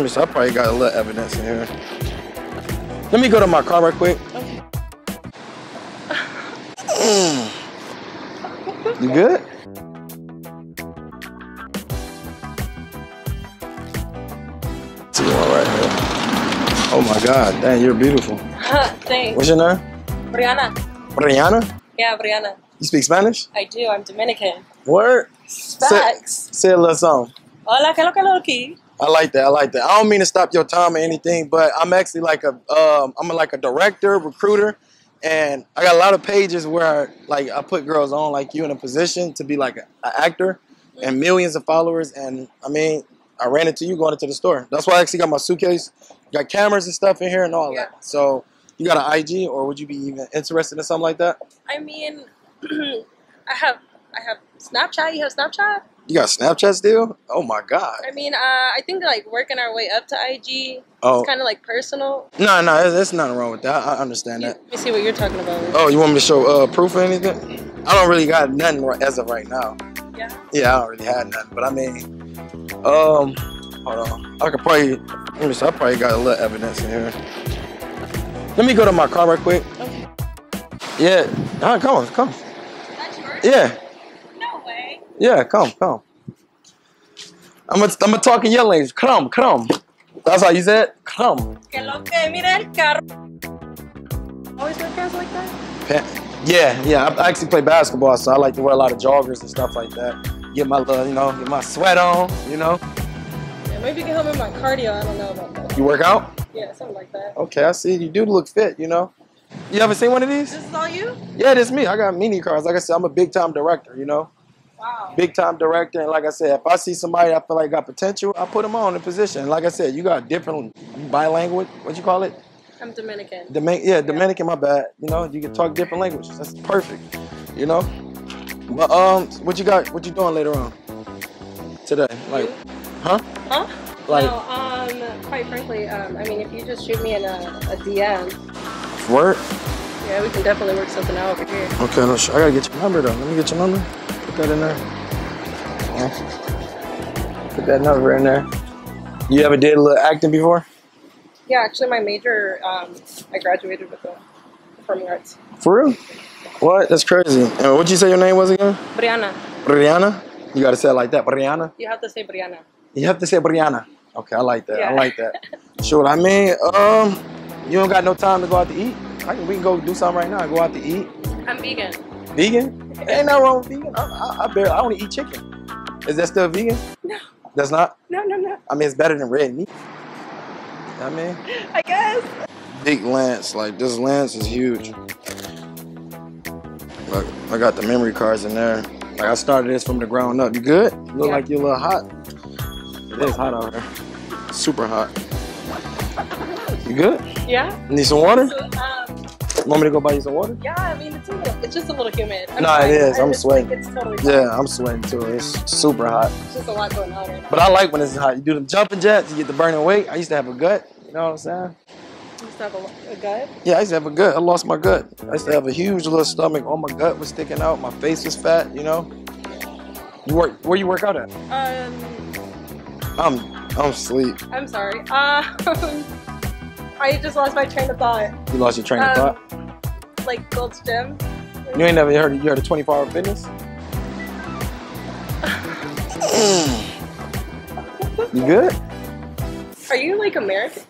Let me see. I probably got a little evidence in here. Let me go to my car right quick. Okay. You good? See one right here. Oh my God, dang, you're beautiful. Thanks. What's your name? Brianna. Brianna? Yeah, Brianna. You speak Spanish? I do. I'm Dominican. Word? Facts. Say, say a little song. Hola, que lo que lo que? I like that. I like that. I don't mean to stop your time or anything, but I'm actually like a um, I'm like a director, recruiter, and I got a lot of pages where like I put girls on like you in a position to be like an actor, and millions of followers. And I mean, I ran into you going into the store. That's why I actually got my suitcase, got cameras and stuff in here and all Yeah. that. So you got an IG, or would you be even interested in something like that? I mean, I have I have Snapchat. You have Snapchat? You got Snapchat still? Oh my God! I mean, uh, I think like working our way up to IG. Oh It's kind of like personal. no, no, there's nothing wrong with that. I understand You- that. Let me see what you're talking about. Oh, you want me to show uh, proof or anything? I don't really got nothing as of right now. Yeah. Yeah, I don't really have nothing. But I mean, um, hold on. I could probably, let me see, I probably got a little evidence in here. Let me go to my car right quick. Okay. Yeah. All right, come on, come. That's yours? Yeah. Yeah, come, come. I'm gonna, I'm talk in your language. Come, come. That's how you said. Come. Que lo que mira el carro. Always wear cars like that? Yeah, yeah. I actually play basketball, so I like to wear a lot of joggers and stuff like that. Get my little, you know, get my sweat on. You know. Yeah, maybe you can help me with my cardio. I don't know about that. You work out? Yeah, something like that. Okay, I see. You do look fit, you know. You ever seen one of these? This is all you? Yeah, that's me. I got mini cars. Like I said, I'm a big time director, you know. Wow. Big time director. And like I said, if I see somebody I feel like got potential, I put them on in position. Like I said, you got different bilanguage. What you call it? I'm Dominican. Domin- yeah, Dominican, my bad. You know, you can talk different languages. That's perfect. You know? But um what you got what you doing later on? Today? Like huh? Huh? Like- no, um, quite frankly, um, I mean, if you just shoot me in a, a DM, Work? yeah, we can definitely work something out over here. Okay, I gotta get your number though. Let me get your number. Put that in there. Yeah. Put that number in there. You ever did a little acting before? Yeah, actually, my major, um, I graduated with the performing arts. For real? What? That's crazy. And what'd you say your name was again? Brianna. Brianna? You gotta say it like that. Brianna? You have to say Brianna. You have to say Brianna. Okay, I like that. I like that. Sure. I mean, um, you don't got no time to go out to eat. I can, we can go do something right now. Go out to eat. I'm vegan. Vegan? Ain't nothing wrong with vegan. I, I, I, barely, I only eat chicken. Is that still vegan? No. That's not? No, no, no. I mean, it's better than red meat. You know I mean, I guess. big lance. Like this lance is huge. Look, I got the memory cards in there. Like I started this from the ground up. You good? You look Yeah. like you're a little hot. It is hot out here. Super hot. You good? Yeah. Need some water? Uh, Want me to go buy you some water? yeah, I mean, it's, a little, it's just a little humid. I'm Nah, it is. I'm sweating. It's totally. Yeah, I'm sweating too. It's super hot. It's just a lot going on right now. But I like when it's hot. You do the jumping jacks, you get the burning weight. I used to have a gut. You know what I'm saying? You used to have a, a gut. Yeah, I used to have a gut. I lost my gut. I used to have a huge little stomach. All my gut was sticking out. My face was fat. You know. You work? Where you work out at? Um, I'm I'm asleep. I'm sorry. Uh, I just lost my train of thought. You lost your train of Um, thought. Like Gold's Gym. You ain't never heard. You heard of 24 Hour Fitness? you good? Are you like American?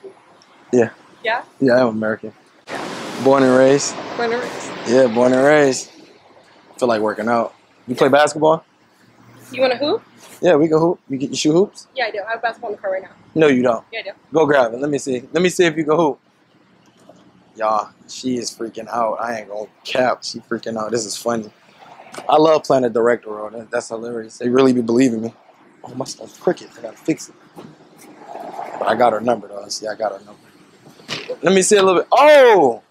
Yeah. Yeah. Yeah, I'm American. Born and raised. Born and raised. Yeah, born and raised. Feel like working out. You play basketball? You want to hoop? Yeah, we can hoop. You get your shoe hoops? Yeah, I do. I have basketball in the car right now. No, you don't. Yeah, I do. Go grab it. Let me see. Let me see if you can hoop. Y'all, she is freaking out. I ain't gonna cap. She freaking out. This is funny. I love playing a director role. That, that's hilarious. They really be believing me. Oh, my stuff's crooked. I gotta fix it. But I got her number though. See, I got her number. Let me see a little bit. Oh,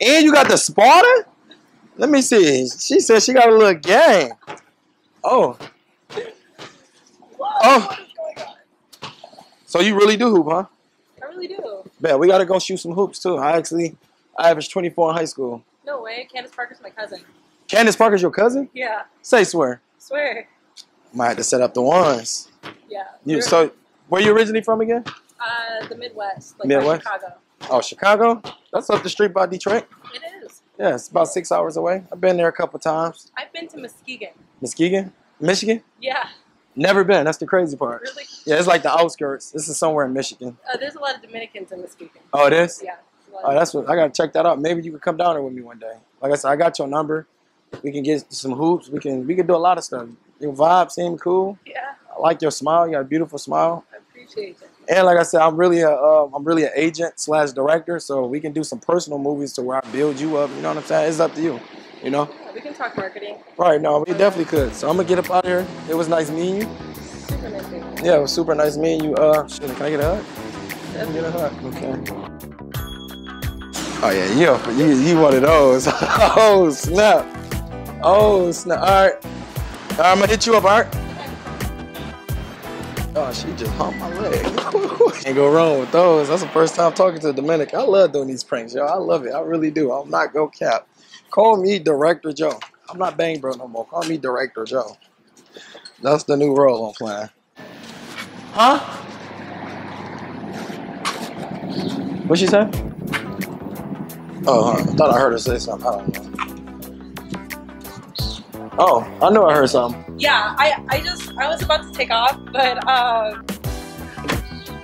and you got the Sparta? Let me see. She said she got a little gang. Oh, Oh. so you really do hoop, huh? I really do. Man, we gotta go shoot some hoops too. I actually, I averaged 24 in high school. No way. Candace Parker's my cousin. Candace Parker's your cousin? Yeah. Say swear. Swear. Might have to set up the ones. Yeah. You so where you originally from again? uh, uh, the Midwest, like Midwest? Chicago. Oh, Chicago? That's up the street by Detroit. It is. Yeah, it's about six hours away. I've been there a couple times. I've been to Muskegon. Muskegon, Michigan. Yeah, Never been. That's the crazy part. really. Yeah, it's like the outskirts. This is somewhere in Michigan. Uh, there's a lot of Dominicans in Muskegon. Oh, it is. Yeah. there's a lot Oh, that's what I gotta check that out. Maybe you could come down there with me one day. Like I said, I got your number. We can get some hoops. We can we can do a lot of stuff. Your vibe seemed cool. yeah, I like your smile. You got a beautiful smile. I appreciate it. And like I said, I'm really a uh, I'm really an agent slash director. So we can do some personal movies to where I build you up. You know what I'm saying? It's up to you. You know. Yeah, we can talk marketing. Right? No, we definitely could. So I'm gonna get up out of here. It was nice meeting you. Super nice meeting you. Yeah, it was super nice meeting you. Uh, shit, can I get a hug? I get a hug? Okay. Oh yeah, you you you one of those. oh snap. Oh snap. All right. All right, I'm gonna hit you up. All right. Oh, she just humped my leg. Can't go wrong with those. That's the first time talking to Dominic. I love doing these pranks, yo. I love it. I really do. I'm not go cap. Call me Director Joe. I'm not Bang Bro no more. Call me Director Joe. That's the new role I'm playing. Huh? What she say? Oh. I thought I heard her say something. I don't know. Oh, I knew I heard something. Yeah, I, I just I was about to take off, but um,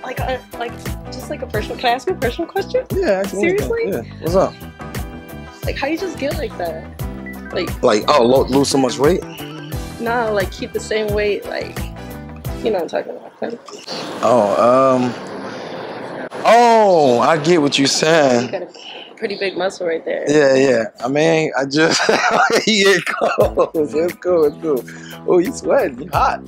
like uh, like just like a personal. Can I ask you a personal question? Yeah. Seriously? Yeah. What's up? Like how you just get like that? Like Like, oh, lo- lose so much weight? no, like keep the same weight. Like you know what I'm talking about. Like, Oh, um. Oh, I get what you're you saying. got a pretty big muscle right there. Yeah, yeah. I mean, I just yeah, goes. It's cool. It's cool. Oh, you sweating? You hot?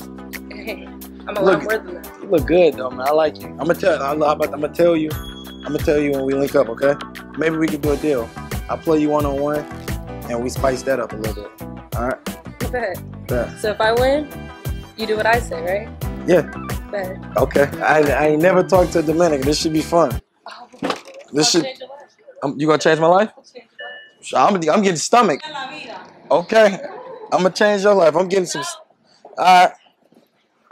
Hey, I'm a Look- lot more than that. You look good though, man. I like you. I'm gonna tell. I'm gonna tell you. I'm gonna tell you when we link up. Okay? Maybe we can do a deal. I'll play you one on one, and we spice that up a little bit. All right? Bet. Yeah. So if I win, you do what I say, right? Yeah. Bet. Okay. I, I ain't never talked to Dominic. This should be fun. Oh, This I'll should. change your life. You gonna change my life? Change life. I'm I'm getting stomach. En la vida. Okay. I'm gonna change your life. I'm getting some. All right.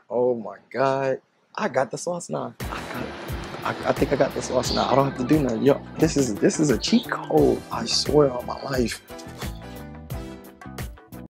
Oh my God. I got the sauce now. I. I, think I got this sauce now. I don't have to do nothing. Yo, this is this is a cheat code. I swear on my life.